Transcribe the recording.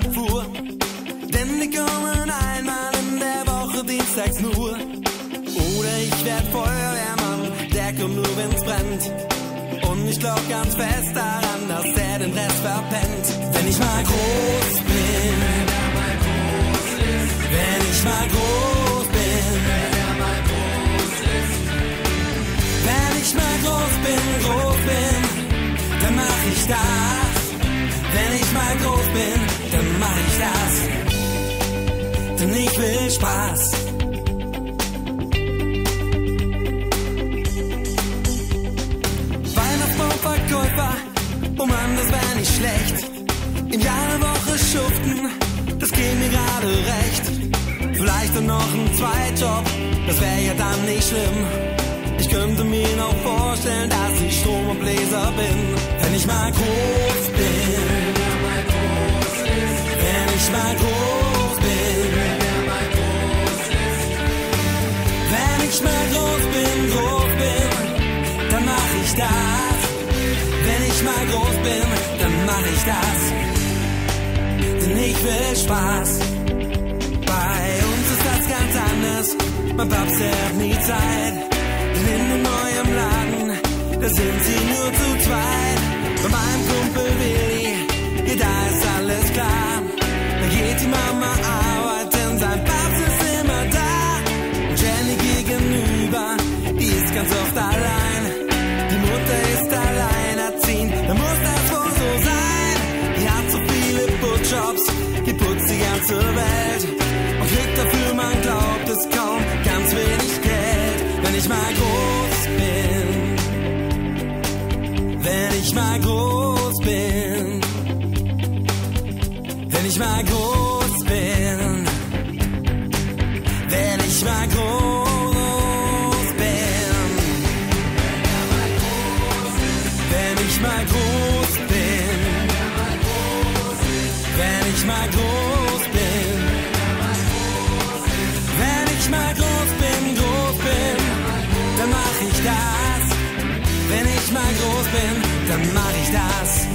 Ständig kommen einmal in der Woche dienstags nur. Oder ich werd Feuerwehrmann, der kommt nur wenn's brennt. Und ich glaub ganz fest daran, dass er den Rest verpennt. Wenn ich mal groß bin, wenn ich mal groß bin, wenn ich mal groß bin, groß bin, dann mach ich das. Wenn ich mal groß bin, dann mach ich das. Denn ich will Spaß. Weihnachtsbaumverkäufer, oh Mann, das wär nicht schlecht. Im Jahr eine Woche schuften, das geht mir gerade recht. Vielleicht dann noch ein Zweitjob, das wär ja dann nicht schlimm. Ich könnte mir noch vorstellen, dass ich Strombläser bin, wenn ich mal groß ich mal groß bin, groß bin, dann mach ich das. Wenn ich mal groß bin, dann mach ich das. Denn ich will Spaß. Bei uns ist das ganz anders. Mein Papst hat nie Zeit. In einem neuen Laden, da sind sie nur zu zweit. Bei meinem Kumpel ich mal groß bin, wenn ich mal groß bin, wenn ich mal groß bin, wenn ich mal groß bin, wenn ich mal groß bin, wenn ich mal groß dann mach ich das.